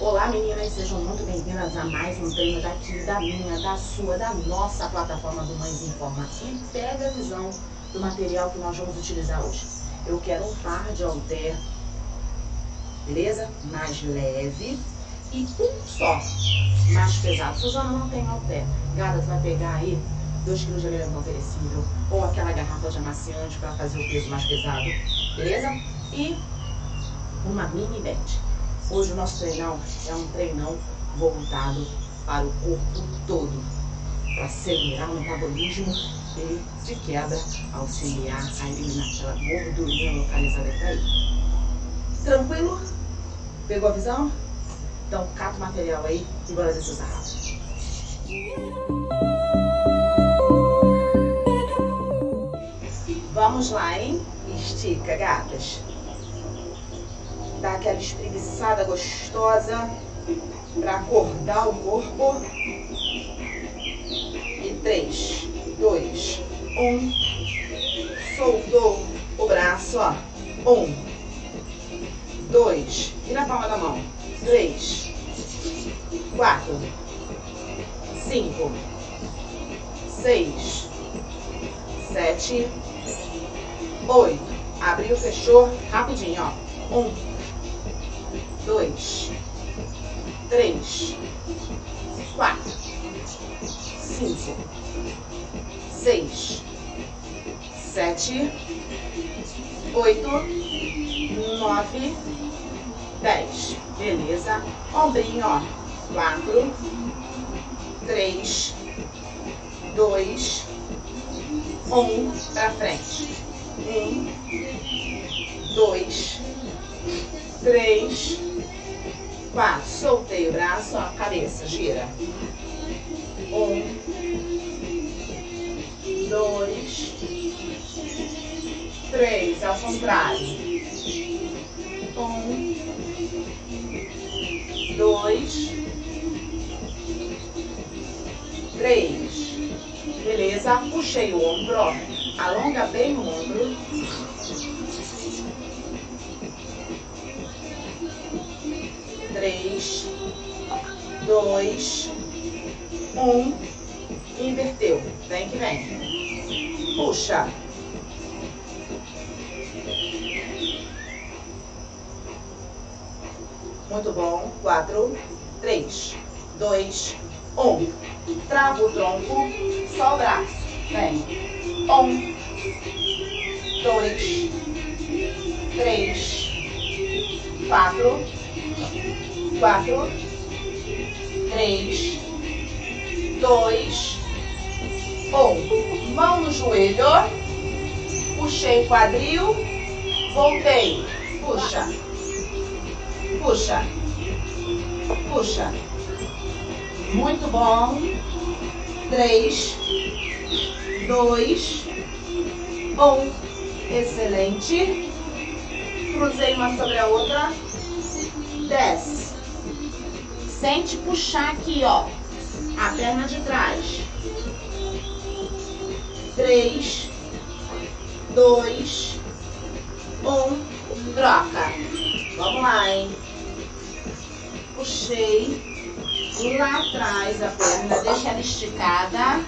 Olá meninas, sejam muito bem-vindas a mais um treino daqui, da minha, da sua, da nossa plataforma do Mães Informa. E pega a visão do material que nós vamos utilizar hoje. Eu quero um par de halter, beleza? Mais leve e um só, mais pesado. Suzana não tem halter. Você vai pegar aí 2 kg de alimento não ou aquela garrafa de amaciante para fazer o peso mais pesado, beleza? E uma mini band. Hoje o nosso treinão é um treinão voltado para o corpo todo, para acelerar o metabolismo e, de quebra, auxiliar a eliminar aquela gordurinha localizada aí. Tranquilo? Pegou a visão? Então cata o material aí e bora descer rápido. Vamos lá, hein? Estica, gatas dá aquela espreguiçada gostosa para acordar o corpo. E três, dois, um. Soltou o braço, ó. Um, dois, e na palma da mão. Três, quatro, cinco, seis, sete, oito. Abriu, fechou, rapidinho, ó. Um, dois, três, quatro, cinco, seis, sete, oito, nove, dez. Beleza? Ombrinho, ó. Quatro, três, dois, um, pra frente. Um, dois, três, quatro. Soltei o braço, ó, cabeça, gira. Um, dois, três, ao contrário. Um, dois, três. Beleza? Puxei o ombro, ó. Alonga bem o ombro. Três, dois, um. Inverteu. Vem que vem. Puxa. Muito bom. Quatro, três, dois, um. Trava o tronco, só o braço. Vem. Um, dois, três, quatro, quatro, três, dois, um. Mão no joelho, puxei o quadril, voltei, puxa, puxa, puxa. Muito bom. Três, dois, um. Excelente. Cruzei uma sobre a outra. Desce. Sente puxar aqui, ó. A perna de trás. Três, dois, um, troca. Vamos lá, hein? Puxei lá atrás a perna, deixa ela esticada.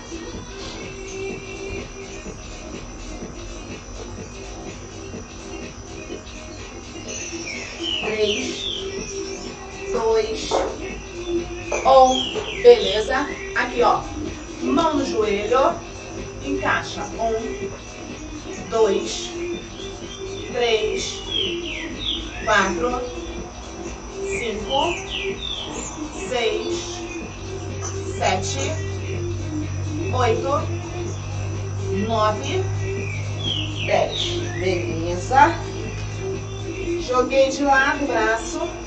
Beleza? Aqui, ó. Mão no joelho. Encaixa. Um, dois, três, quatro, cinco, seis, sete, oito, nove, dez. Beleza? Joguei de lado o braço.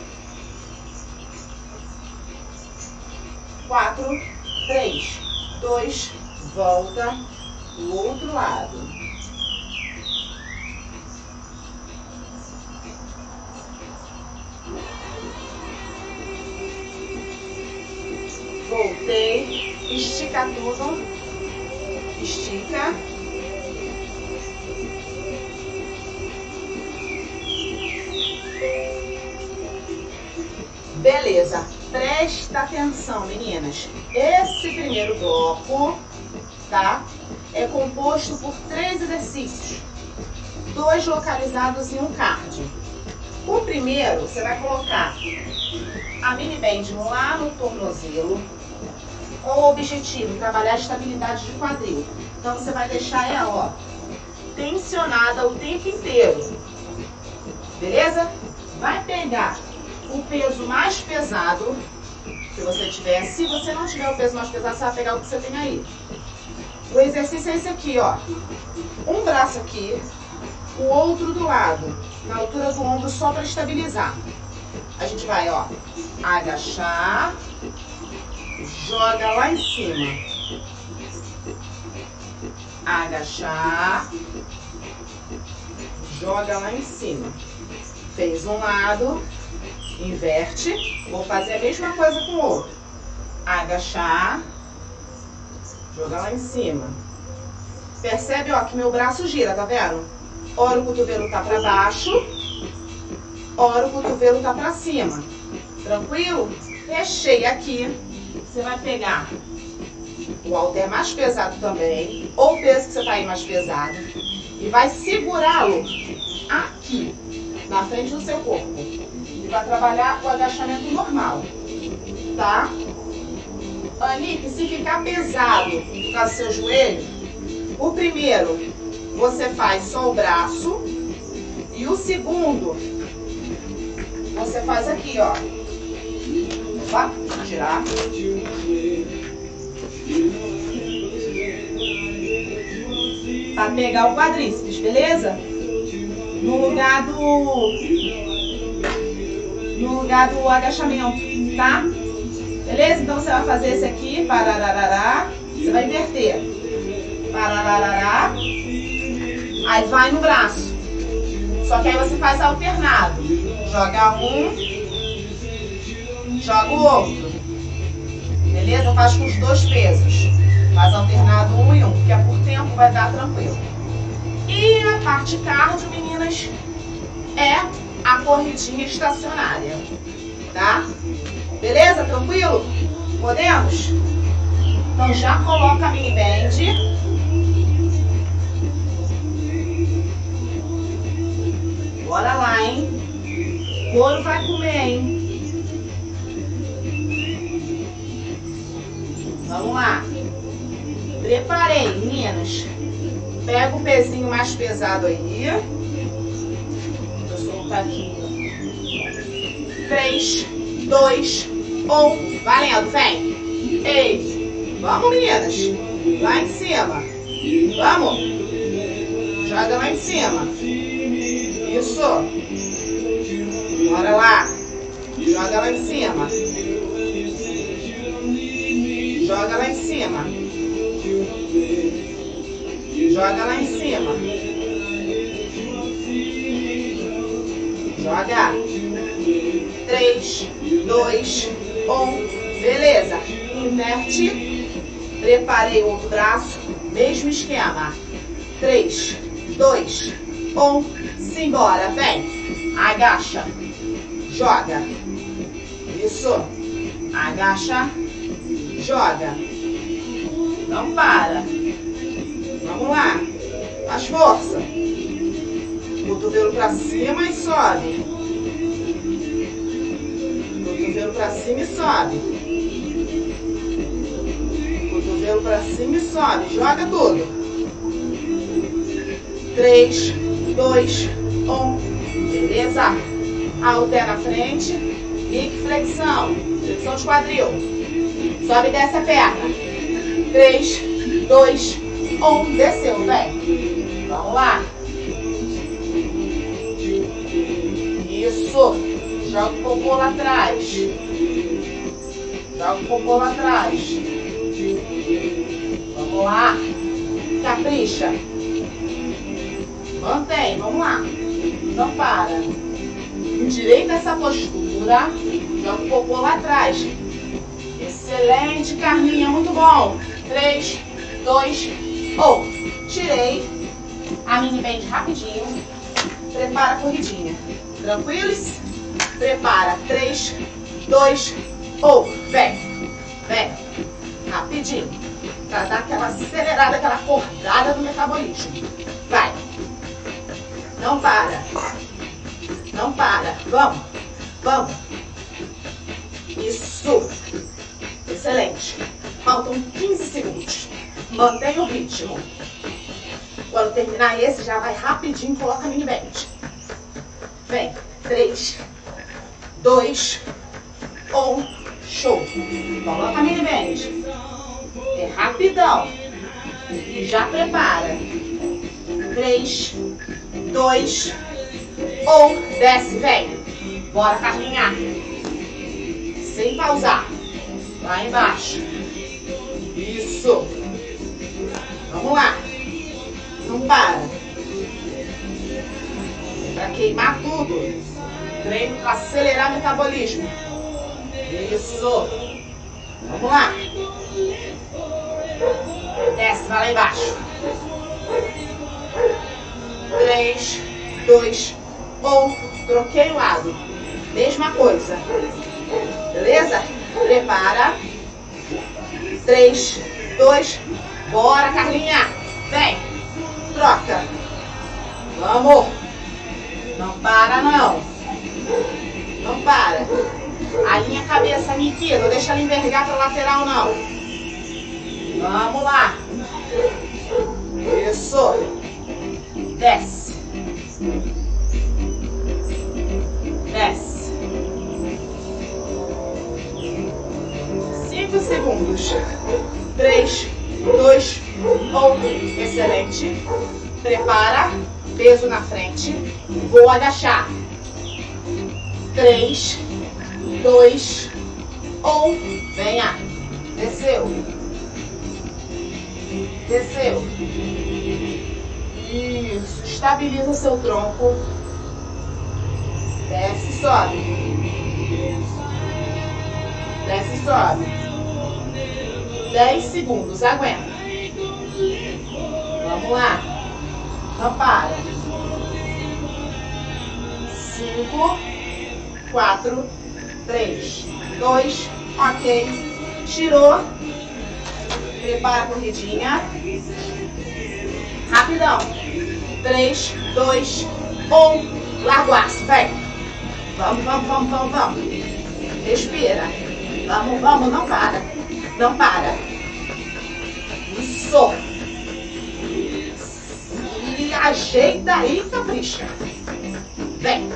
Quatro, três, dois, volta do outro lado. Voltei, estica tudo, estica. Beleza. Presta atenção, meninas. Esse primeiro bloco, tá? É composto por três exercícios. Dois localizados e um card. O primeiro, você vai colocar a mini band lá no tornozelo, com o objetivo, trabalhar a estabilidade de quadril. Então, você vai deixar ela, ó, tensionada o tempo inteiro. Beleza? Vai pegar o peso mais pesado que você tiver. Se você não tiver o peso mais pesado, você vai pegar o que você tem aí. O exercício é esse aqui, ó. Um braço aqui, o outro do lado, na altura do ombro, só para estabilizar. A gente vai, ó, agachar, joga lá em cima. Agachar, joga lá em cima. Fez um lado, inverte. Vou fazer a mesma coisa com o outro. Agachar, jogar lá em cima. Percebe, ó, que meu braço gira, tá vendo? Ora o cotovelo tá pra baixo, ora o cotovelo tá pra cima. Tranquilo? Fechei aqui. Você vai pegar o halter mais pesado também, ou o peso que você tá aí mais pesado, e vai segurá-lo aqui, na frente do seu corpo. Vai trabalhar o agachamento normal, tá? Anique, se ficar pesado do seu joelho, o primeiro você faz só o braço e o segundo você faz aqui, ó. Opa, tirar. Pra pegar o quadríceps, beleza? No lugar do... No lugar do agachamento, tá? Beleza? Então você vai fazer esse aqui, parararará. Você vai inverter. Parararará. Aí vai no braço. Só que aí você faz alternado. Joga um, joga o outro. Beleza? Faz com os dois pesos. Faz alternado um e um, porque é por tempo vai dar tranquilo. E a parte cardio, meninas, é a corridinha estacionária. Tá? Beleza? Tranquilo? Podemos? Então já coloca a mini band. Bora lá, hein? O couro vai comer, hein? Vamos lá. Preparei, meninas. Pega o pezinho mais pesado aí. Soltar aqui. Três, dois, um. Valendo, vem. Ei. Vamos, meninas. Lá em cima. Vamos. Joga lá em cima. Isso. Bora lá. Joga lá em cima. Joga lá em cima. Joga lá em cima. Joga. Três, dois, um. Beleza. Inverte. Preparei o outro braço. Mesmo esquema. Três, dois, um. Simbora. Vem. Agacha. Joga. Isso. Agacha. Joga. Não para. Vamos lá. Faz força. Cotovelo pra cima e sobe. Cotovelo pra cima e sobe. Cotovelo pra cima e sobe. Joga tudo. Três, dois, um. Beleza? Alter na frente. Pique flexão. Flexão de quadril. Sobe e desce a perna. Três, dois, um. Desceu, vem. Vamos lá. Joga o popô lá atrás. Joga o popô lá atrás. Vamos lá. Capricha. Mantém, vamos lá. Não para. Endireita essa postura. Joga o popô lá atrás. Excelente, Carlinha. Muito bom. Três, dois, um. Tirei a mini band rapidinho. Prepara a corridinha. Tranquilos? Prepara. Três, dois, um. Vem, vem. Rapidinho. Pra dar aquela acelerada, aquela acordada no metabolismo. Vai. Não para. Não para. Vamos. Vamos. Isso. Excelente. Faltam 15 segundos. Mantenha o ritmo. Quando terminar esse, já vai rapidinho coloca mini band. Vem. Três, dois, um. Show. Coloca mini band. É rapidão. E já prepara. Três, dois, um. Desce, vem. Bora, Carlinha. Sem pausar. Lá embaixo. Isso. Vamos lá. Não. Para tudo. Treino para acelerar o metabolismo. Isso. Vamos lá. Desce, vai lá embaixo. Três, dois, um. Troquei o lado. Mesma coisa. Beleza? Prepara. Três, dois, bora, Carlinha. Vem. Troca. Vamos. Não para, não. Não para. Alinha a cabeça, Nikita. Não deixa ela envergar para lateral, não. Vamos lá. Isso. Desce. Desce. Cinco segundos. Três, dois, um. Excelente. Prepara. Peso na frente. Vou agachar. Três, dois, um. Venha. Desceu. Desceu. Isso. Estabiliza seu tronco. Desce e sobe. Desce e sobe. 10 segundos. Aguenta. Vamos lá. Não para. 5, 4, 3, 2, ok. Tirou. Prepara a corridinha. Rapidão. 3, 2, 1. Larga o aço, vem. Vamos, vamos, vamos, vamos, vamos. Respira. Vamos, vamos, não para. Não para. Isso. Ajeita aí capricha. Vem.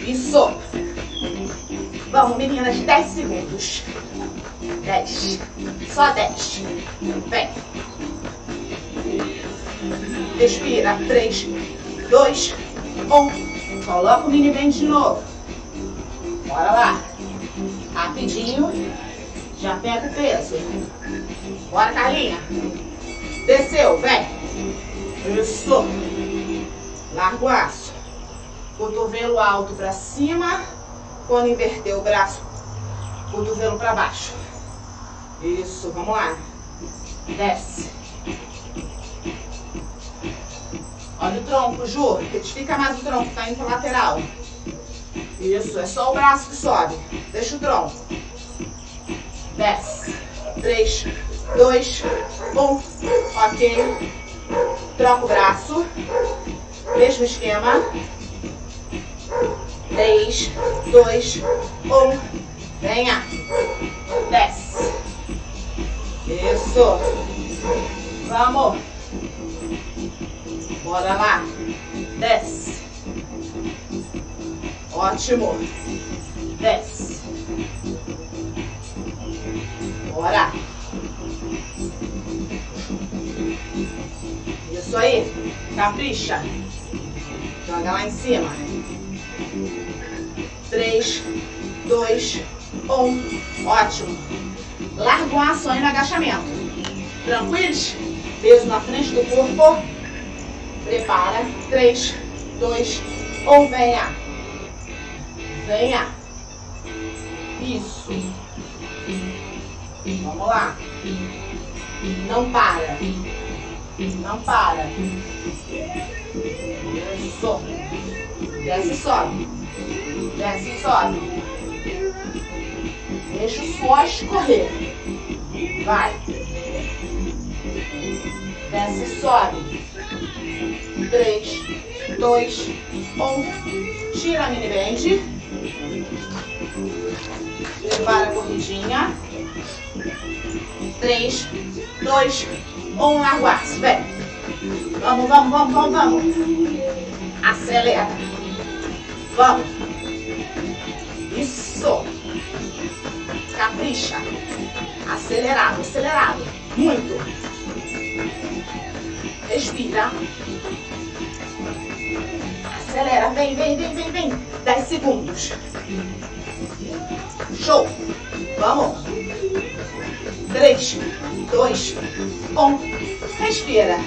Isso. Vamos, meninas, 10 segundos. 10. Só 10. Vem. Respira. 3, 2, 1. Coloca o mini band de novo. Bora lá. Rapidinho. Já pega o peso. Bora, Carlinha. Desceu, vem. Isso. Larga o aço. Cotovelo alto pra cima. Quando inverter o braço, cotovelo pra baixo. Isso, vamos lá. Desce. Olha o tronco, Ju. Retifica mais o tronco, tá indo pro lateral. Isso, é só o braço que sobe. Deixa o tronco. Desce. Três, dois, um. Ok. Troca o braço. Mesmo esquema. Três, dois, um. Venha. Desce. Isso. Vamos. Bora lá. Desce. Ótimo. Desce. Bora. Isso aí. Capricha. Joga lá em cima. Três, dois, um. Ótimo. Larga o aço aí no agachamento. Tranquilos? Peso na frente do corpo. Prepara. Três, dois, um. Venha. Venha. Isso. Vamos lá. Não para. Não para. Sobe. Desce e sobe. Desce e sobe. Deixa o forte correr. Vai. Desce e sobe. 3, 2, 1. Tira a mini band. Levar a corridinha. 3, 2, 1 um aguarde. Vem. Vamos, vamos, vamos, vamos, vamos. Acelera. Vamos. Isso. Capricha. Acelerado, acelerado. Muito. Respira. Acelera. Vem, vem, vem, vem, vem. 10 segundos. Show. Vamos. 3, 2, 1. Respira.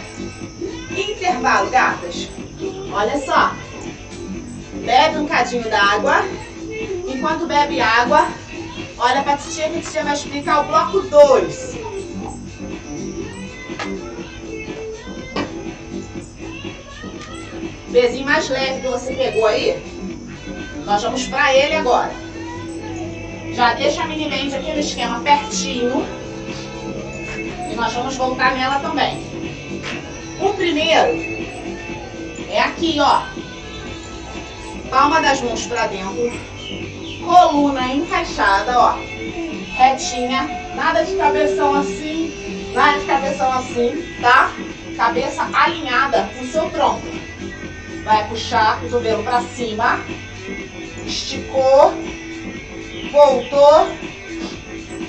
Intervalo, gatas. Olha só. Bebe um cadinho d'água. Enquanto bebe água, olha pra titia que a titia vai explicar o bloco 2. Pezinho mais leve que você pegou aí. Nós vamos pra ele agora. Já deixa a mini aqui no esquema pertinho. E nós vamos voltar nela também. O primeiro é aqui, ó. Palma das mãos pra dentro. Coluna encaixada, ó. Retinha. Nada de cabeção assim. Nada de cabeção assim, tá? Cabeça alinhada com o seu tronco. Vai puxar o cotovelo pra cima. Esticou. Voltou.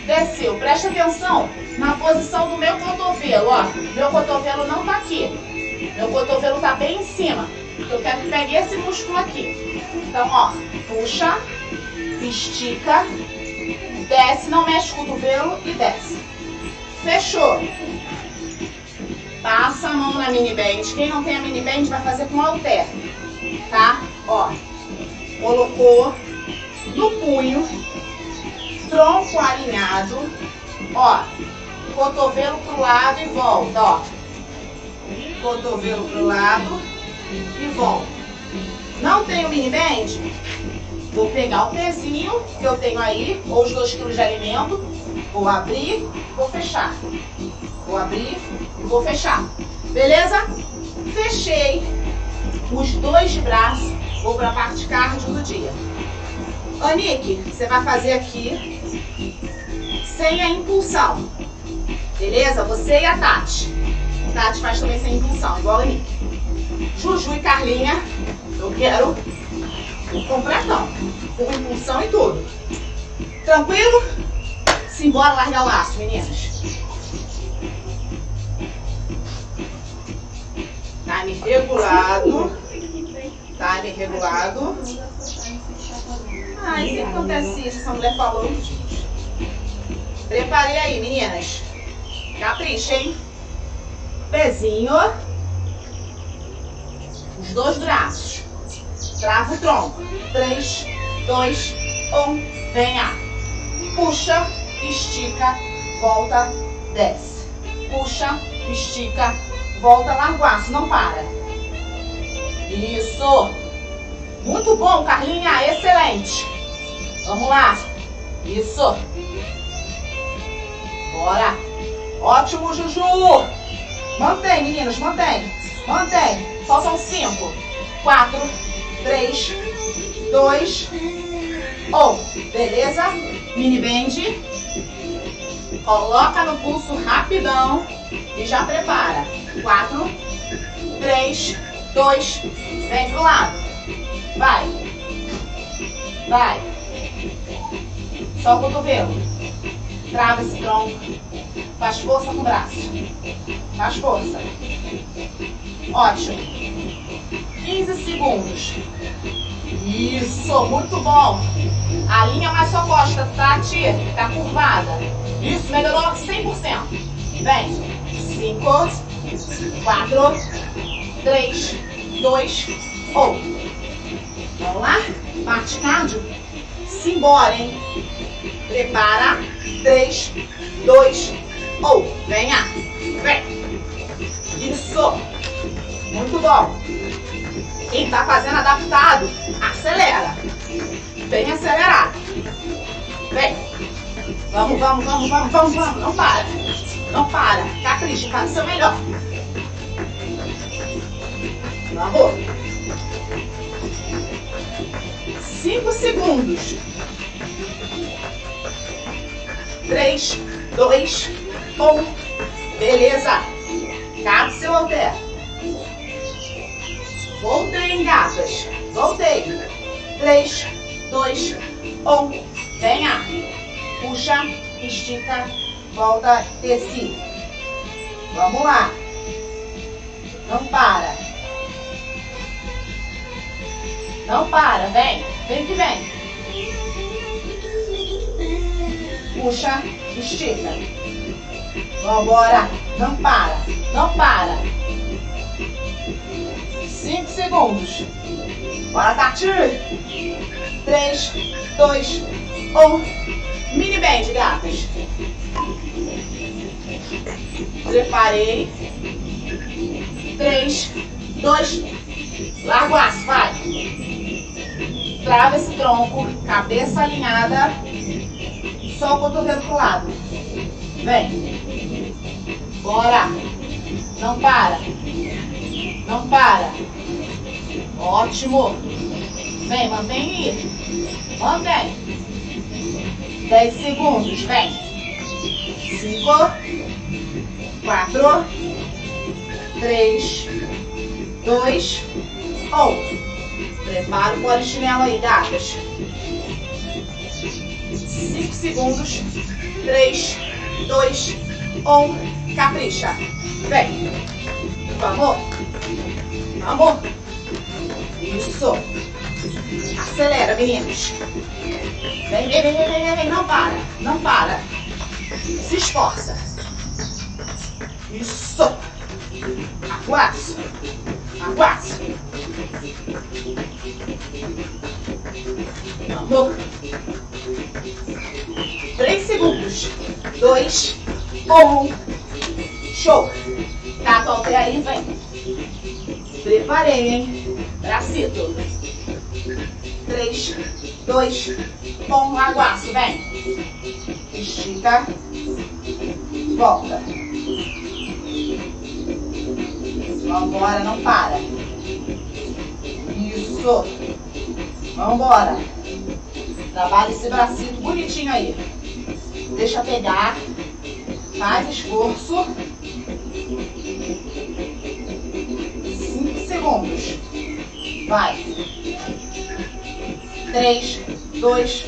Desceu. Presta atenção na posição do meu cotovelo, ó. Meu cotovelo não tá aqui. Meu cotovelo tá bem em cima. Eu quero que pegue esse músculo aqui. Então, ó, puxa, estica, desce, não mexe o cotovelo e desce. Fechou. Passa a mão na mini band. Quem não tem a mini band vai fazer com halter, tá? Ó, colocou no punho, tronco alinhado, ó, cotovelo pro lado e volta, ó. Cotovelo pro lado e volta. Não tenho mini band? Vou pegar o pezinho que eu tenho aí, ou os dois quilos de alimento, vou abrir, vou fechar. Vou abrir e vou fechar. Beleza? Fechei os dois braços, vou para a parte cardio do dia. Anique, você vai fazer aqui sem a impulsão. Beleza? Você e a Tati. Tati faz também sem impulsão, igual a Nick. Juju e Carlinha, eu quero o completão. Com impulsão e tudo. Tranquilo? Simbora largar o laço, meninas. Time regulado. Time regulado. Ai, sempre acontece isso, essa mulher falou. Preparei aí, meninas. Capricha, hein? Pezinho. Os dois braços. Trava o tronco. Três, dois, um. Venha. Puxa, estica, volta, desce. Puxa, estica, volta, larga o aço. Não para. Isso. Muito bom, Carlinha. Excelente. Vamos lá. Isso. Bora. Ótimo, Juju. Mantém, meninas, mantém. Mantém. Faltam cinco. Quatro, três, dois, um. Beleza? Mini bend. Coloca no pulso rapidão e já prepara. Quatro, três, dois, vem pro lado. Vai. Vai. Só o cotovelo. Trava esse tronco. Faz força no braço. Faz força. Ótimo. 15 segundos. Isso, muito bom. Alinha mais sua costa, Tati. Tá curvada. Isso, melhorou 100%. Vem. 5, 4, 3, 2, 1. Vamos lá? Parte cardio. Simbora, hein? Prepara. 3, 2, 1. Venha. Vem. Isso. Muito bom. Quem tá fazendo adaptado, acelera. Bem acelerado. Vem. Vamos, vamos, vamos, vamos, vamos, vamos. Não para. Não para. Capricha, faz o seu melhor. Vamos. Cinco segundos. Três, dois, um. Beleza. Cabe seu alter. Voltei, gatas. Voltei. Três, dois, um. Venha. Puxa, estica, volta, desce. Vamos lá. Não para. Não para, vem. Vem que vem. Puxa, estica. Vambora. Não para. Não para. Cinco segundos. Bora, Tati. Três, dois, um. Mini band, gatas. Preparei. Três, dois, larga o aço, vai. Trava esse tronco, cabeça alinhada. Só o cotovelo pro lado. Vem. Bora. Não para. Não para. Ótimo. Vem, mantém aí. Mantém. 10 segundos. Vem. 5, 4, 3, 2, 1. Prepara o polichinelo aí, gatas. 5 segundos. 3, 2, 1. Capricha. Vem. Vamos. Vamos. Isso. Acelera, meninos. Vem, vem, vem, vem, vem. Não para. Não para. Se esforça. Isso. Aguaço. Aguaço. Vamos. Três segundos. Dois. Um. Show. Tá, volta aí, vem. Preparei, hein? Bracito. Três, dois, um, aguaço, vem. Estica. Volta. Vambora, não para. Isso. Vambora. Trabalha esse bracito bonitinho aí. Deixa pegar. Faz esforço. Segundos. Vai. Três, dois,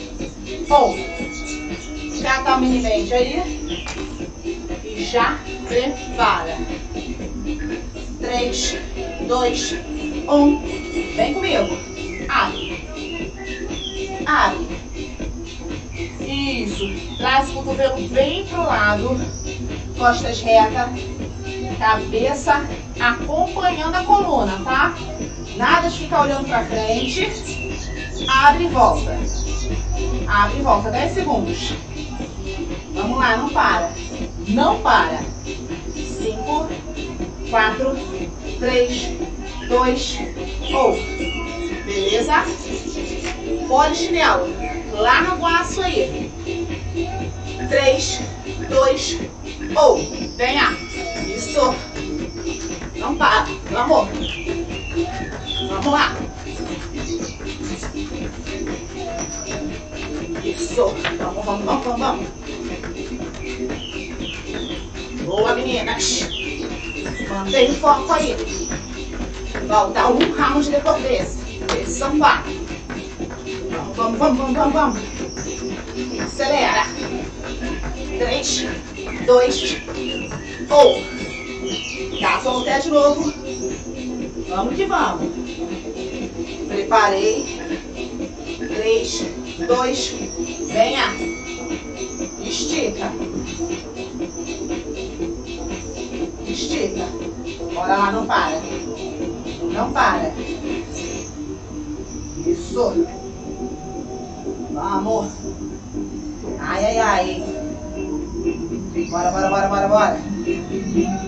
um. Cata o mini band aí. E já prepara. Três, dois, um. Vem comigo. Abre. Abre. Isso. Traz o cotovelo bem pro lado. Costas reta. Cabeça acompanhando a coluna, tá? Nada de ficar olhando pra frente. Abre e volta. Abre e volta. 10 segundos. Vamos lá, não para. Não para. 5, 4, 3, 2, 1. Beleza? Polichinelo. Larga o aço aí. 3, 2, 1. Venha. Isso. Não para. Vamos. Vamos lá. Isso. Vamos, vamos, vamos, vamos, vamos. Boa, meninas. Mantém o foco aí. Volta um round depois desse. São quatro. Vamos, vamos, vamos, vamos, vamos. Acelera. Três, dois, um. Dá só o pé de novo. Vamos que vamos. Preparei. Três, dois, venha. Estica. Estica. Bora lá, não para. Não para. Isso. Vamos. Ai, ai, ai. Bora, bora, bora, bora, bora.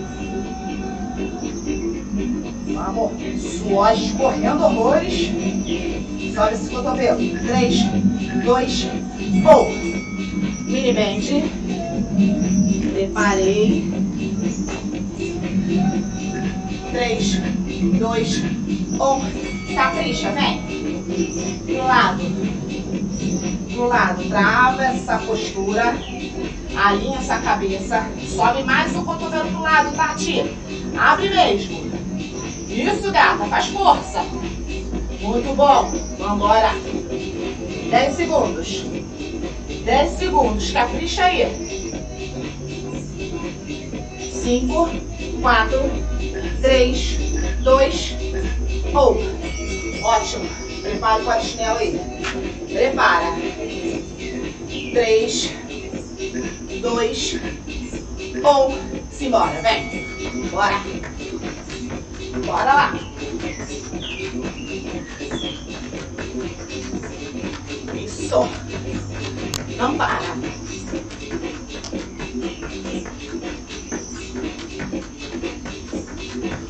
Vamos. Suor escorrendo horrores. Sobe esse cotovelo. Três, dois, um. Mini bend. Preparei. Três, dois, um. Capricha, vem. Pro lado. Pro lado. Trava essa postura. Alinha essa cabeça. Sobe mais o cotovelo pro lado, Tati. Abre mesmo. Isso, gata. Faz força. Muito bom. Vambora. 10 segundos. 10 segundos. Capricha aí. 5, 4, 3, 2, 1. Ótimo. Prepara o polichinelo aí. Prepara. 3, 2, 1. Simbora, vem. Bora. Bora lá. Isso. Não para.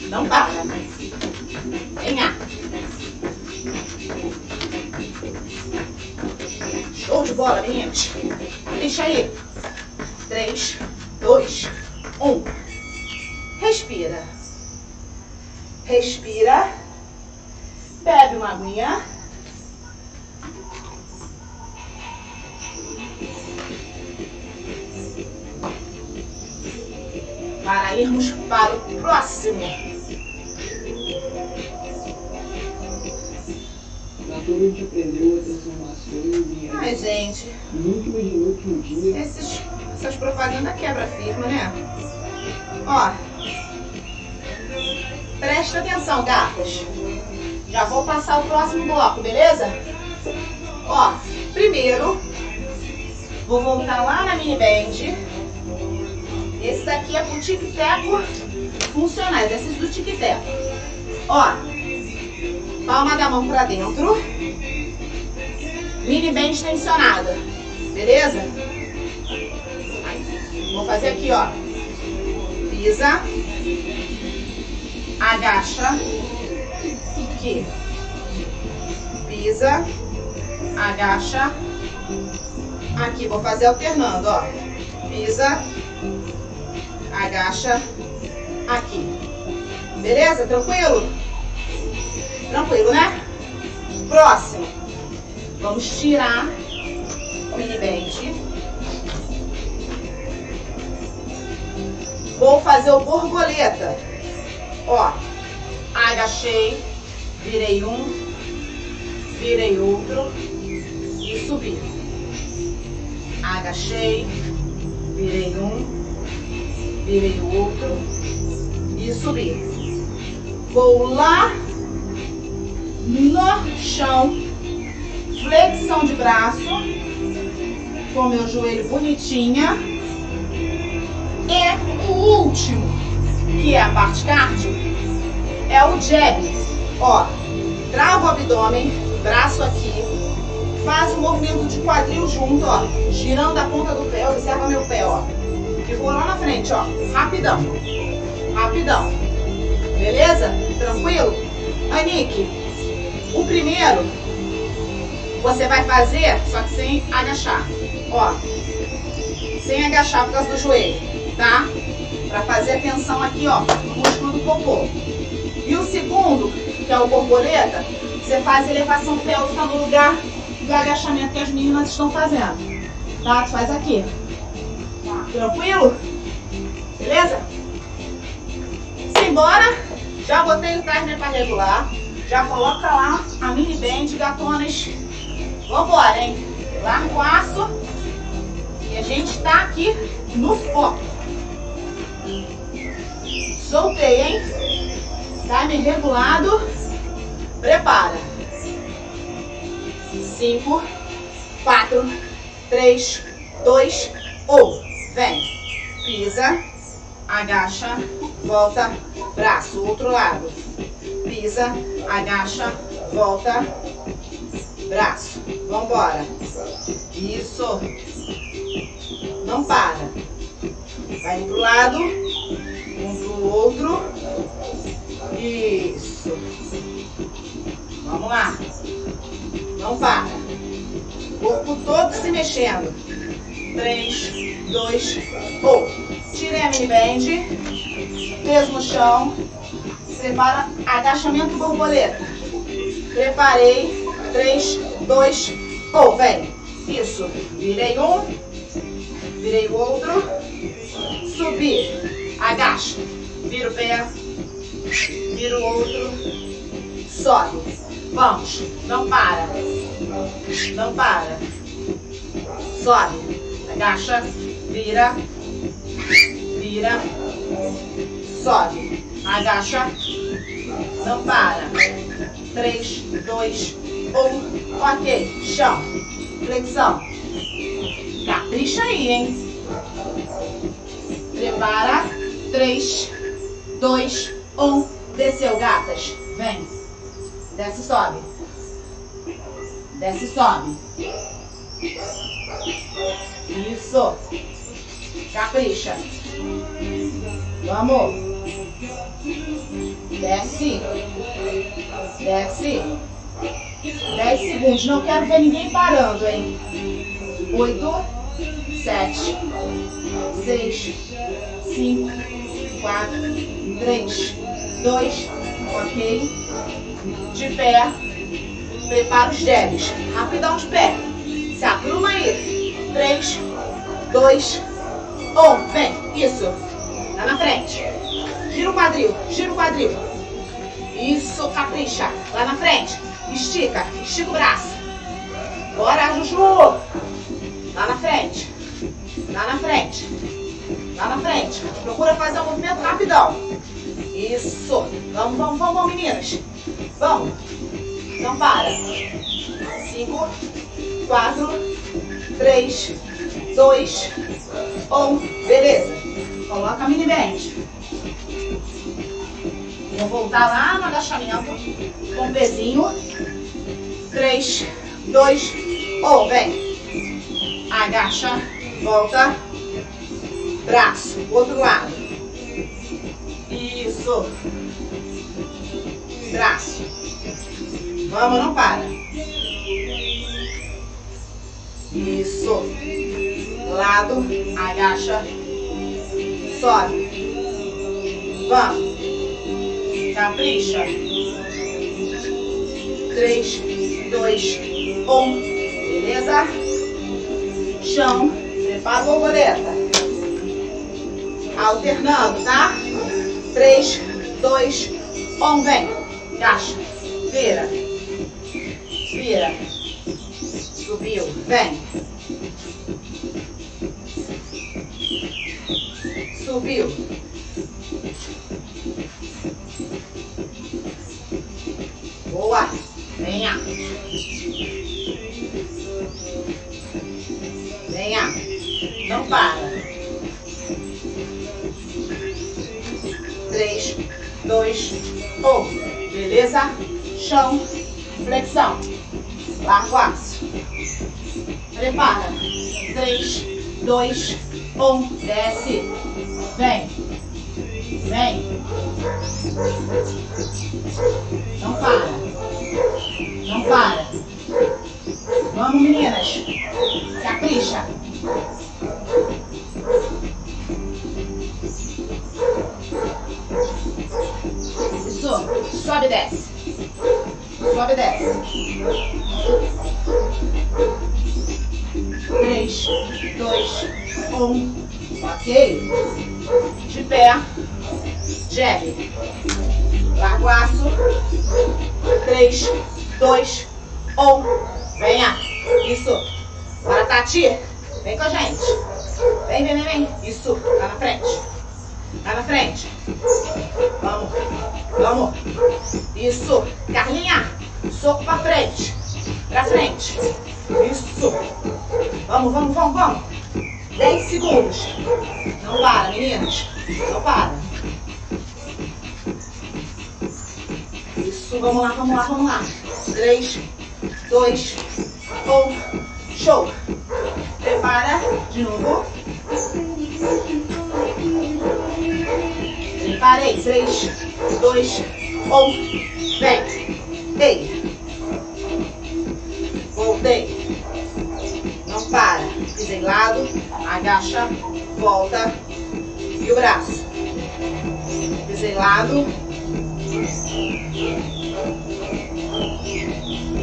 Não para. Venha. Show de bola, meninos. Deixa aí. Três, dois, um. Respira. Respira. Bebe uma aguinha. Para irmos para o próximo. Aprendeu outras informações. Ai, gente. Nunca imaginou que um dia. Esses, essas propagandas quebra firma, né? Ó. Presta atenção, gatas. Já vou passar o próximo bloco, beleza? Ó, primeiro, vou voltar lá na mini band. Esse daqui é pro tic-teco funcionais, esses do tic-teco. Ó, palma da mão pra dentro. Mini band tensionada, beleza? Vou fazer aqui, ó. Pisa. Agacha. Aqui. Pisa. Agacha. Aqui, vou fazer alternando, ó. Pisa. Agacha. Aqui. Beleza? Tranquilo? Tranquilo, né? Próximo. Vamos tirar o mini band. Vou fazer o borboleta. Ó, agachei, virei um, virei outro e subi. Agachei, virei um, virei o outro e subi. Vou lá no chão, flexão de braço, com meu joelho bonitinha. E o último, que é a parte cardio, é o jab. Ó, trava o abdômen, braço aqui, faz o movimento de quadril junto, ó, girando a ponta do pé, observa meu pé, ó. Ficou lá na frente, ó, rapidão, rapidão. Beleza? Tranquilo? Anique, o primeiro você vai fazer, só que sem agachar, ó, sem agachar por causa do joelho tá? Pra fazer a tensão aqui, ó, no músculo do popô. E o segundo, que é o borboleta, você faz elevação pélvica no lugar do agachamento que as meninas estão fazendo. Tá? Tu faz aqui. Tá. Tranquilo? Beleza? Simbora. Já botei o timer pra regular. Já coloca lá a mini band, gatonas. Vambora, hein? Larga o aço. E a gente tá aqui no foco. Soltei, hein? Timer regulado. Prepara. Cinco, quatro, três, dois, um. Vem. Pisa. Agacha. Volta. Braço. Outro lado. Pisa. Agacha. Volta. Braço. Vambora. Isso. Não para. Vai pro lado um pro outro. Isso. Vamos lá. Não para. Corpo todo se mexendo. três, dois, um. Tirei a mini band. Peso no chão. Prepara agachamento borboleta. Preparei. Três, dois, um. Vem. Isso. Virei um. Virei o outro. Subi. Agacha. Vira o pé. Vira o outro. Sobe. Vamos. Não para. Não para. Sobe. Agacha. Vira. Vira. Sobe. Agacha. Não para. Três, dois, um. Ok. Chão. Flexão. Capricha aí, hein? Prepara. Três, dois, um. Desceu, gatas. Vem. Desce, sobe. Desce, sobe. Isso. Capricha. Vamos. Desce. Desce. 10 segundos. Não quero ver ninguém parando, hein? 8, 7, 6, 5, 4, 3, 2, ok? De pé. Prepara os jabs. Rapidão de pé. Se apruma aí. 3, 2, 1. Vem. Isso. Lá na frente. Gira o quadril. Gira o quadril. Isso, capricha. Lá na frente. Estica. Estica o braço. Bora, Juju. Lá na frente. Lá na frente. Lá na frente. Procura fazer um movimento rapidão. Isso. Vamos, vamos, vamos, meninas. Vamos. Não para. Cinco, quatro, três, dois, um. Beleza. Coloca a mini band. Vou voltar lá no agachamento com o pezinho. Três, dois, um. Vem. Agacha, volta. Braço, outro lado. Isso. Braço. Vamos, não para. Isso. Lado, agacha, sobe. Vamos. Capricha. Três, dois, um. Beleza? Chão. Prepara a borboleta. Alternando, tá? Três, dois, um. Vem. Agacha. Vira. Vira. Subiu. Vem. Subiu. Chão. Flexão. Larga aço. Prepara. Três, dois, um. Desce. Vem. Vem. Não para. Não para. Vamos, meninas. Capricha. Isso. Sobe e desce. Sobe e. Três, dois, um. Ok? De pé. Jab. Larga o aço. Três, dois, um. Venha. Isso. Para, Tati. Vem com a gente. Vem, vem, vem, vem. Isso. Lá na frente. Lá na frente. Vamos. Vamos. Isso. Carlinha. Soco pra frente. Pra frente. Isso. Vamos, vamos, vamos, vamos. 10 segundos. Não para, meninas. Não para. Isso, vamos lá, vamos lá, vamos lá. 3, 2, 1. Show. Prepara de novo. Preparei. 3, 2, 1. Vem. Ei. Voltei. Não para. Pisei lado, agacha, volta. E o braço. Pisei lado.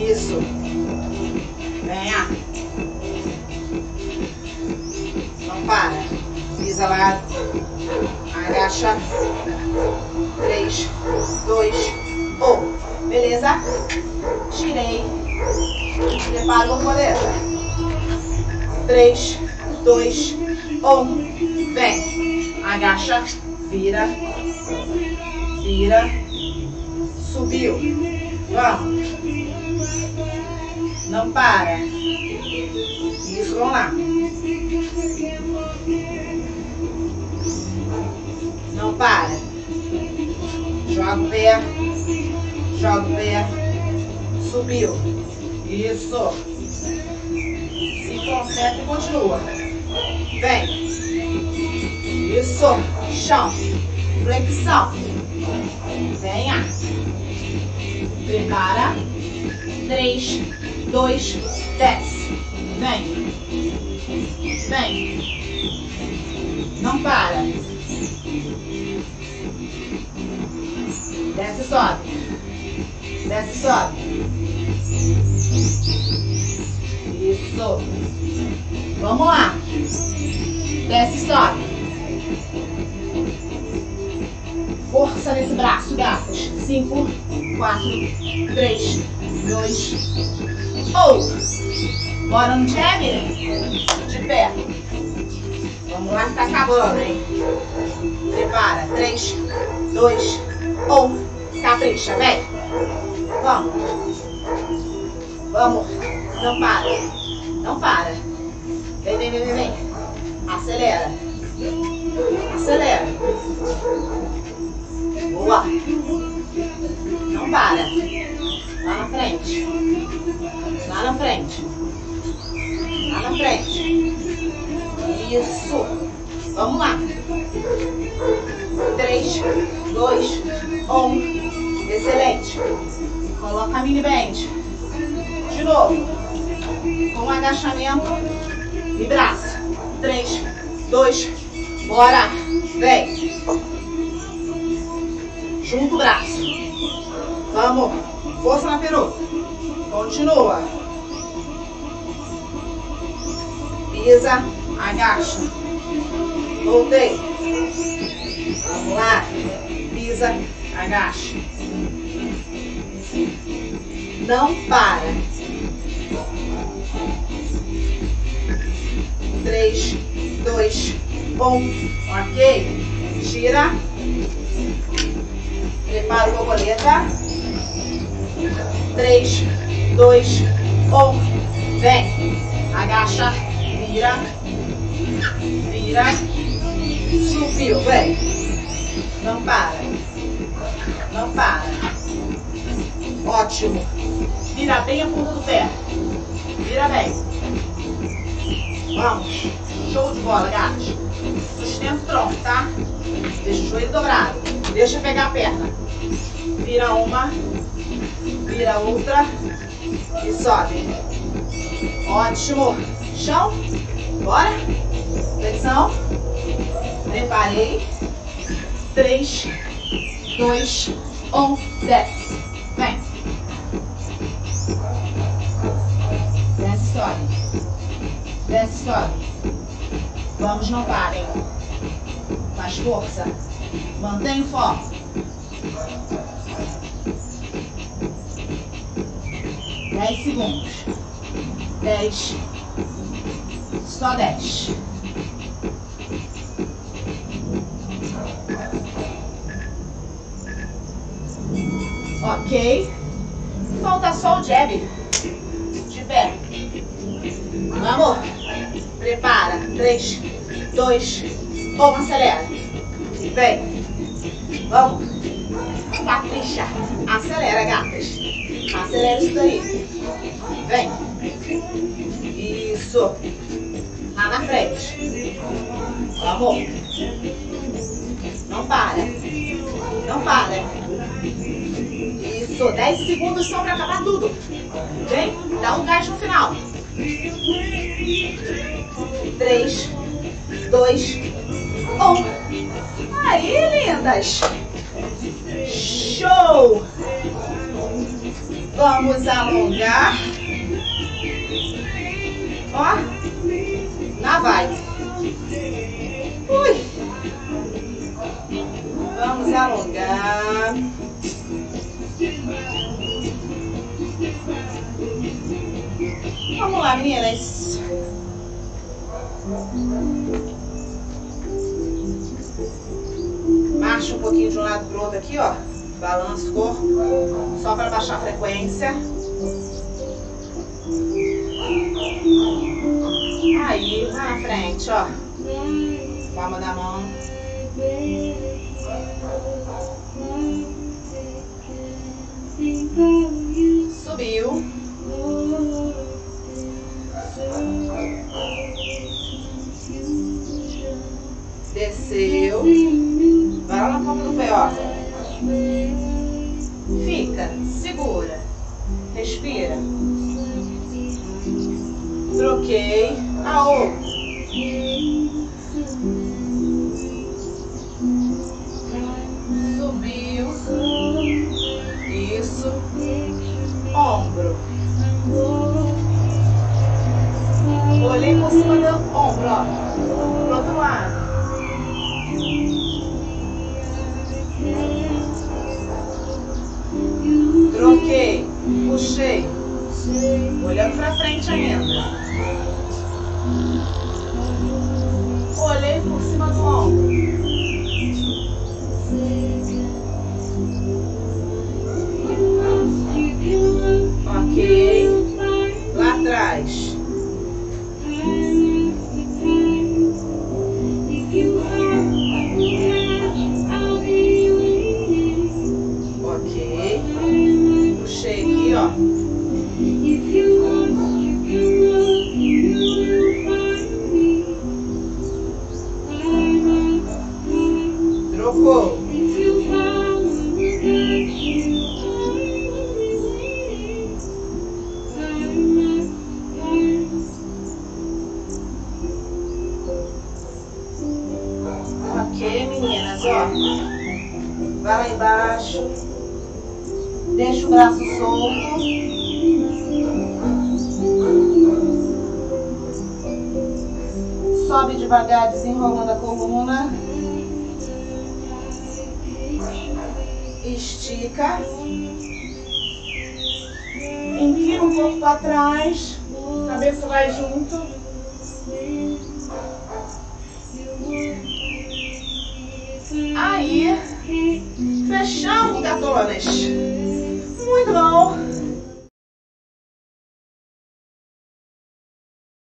Isso. Venha. Não para. Pisa lado. Agacha. Três, dois, um. Beleza? Tirei. Prepara a borboleta. 3, 2, 1. Vem. Agacha. Vira. Vira. Subiu. Vamos. Não para. Isso, vamos lá. Não para. Joga o pé. Joga o pé. Subiu. Isso concentra e continua. Vem. Isso. Chão. Flexão. Venha. Prepara. Três, dois, desce. Vem. Vem. Não para. Desce e sobe. Desce e sobe. Isso. Vamos lá. Desce e sobe. Força nesse braço, gatos. Cinco, quatro, três, dois, um. Bora no jab? De pé. Vamos lá que tá acabando, hein? Prepara. Três, dois, um. Capricha, vem. Vamos. Vamos. Não para. Não para. Vem, vem, vem, vem, vem. Acelera. Acelera. Boa. Não para. Lá na frente. Lá na frente. Lá na frente. Isso. Vamos lá. Três, dois, um. Excelente. Coloca a mini band. De novo. Com agachamento e braço. Três, dois, bora. Vem. Junto o braço. Vamos. Força na peruca. Continua. Pisa, agacha. Voltei. Vamos lá. Pisa, agacha. Não para. 3, 2, 1. Ok? Gira. Prepara o borboleta. 3, 2, 1. Vem. Agacha. Vira. Vira. Subiu. Vem. Não para. Não para. Ótimo. Vira bem a ponta do pé. Vira bem. Vamos. Show de bola, gato. Sustento o tronco, tá? Deixa o joelho dobrado. Deixa pegar a perna. Vira uma. Vira outra. E sobe. Ótimo. Chão. Bora. Flexão. Preparei. 3, 2, 1, 10. Desce, sobe. Vamos, não parem. Faz força. Mantém o foco. Dez segundos. Dez. Só dez. Ok. Falta só o jab. De pé. Vamos. Prepara. Três, dois, um. Acelera. Vem. Vamos. Patrícia. Acelera, gatas. Acelera isso daí. Vem. Isso. Lá na frente. Vamos. Não para. Não para. Isso. Dez segundos só para acabar tudo. Vem. Dá um gás no final. Três, dois, um. Aí, lindas. Show! Vamos alongar. Ó, lá vai. Ui. Vamos alongar. Vamos lá, meninas. Marcha um pouquinho de um lado pro outro aqui, ó. Balança o corpo. Só para baixar a frequência. Aí, na frente, ó. Palma da mão. Subiu. Desceu. Vai lá na palma do pé, ó. Fica, segura. Respira. Troquei. A outra. Olhando pra frente ainda.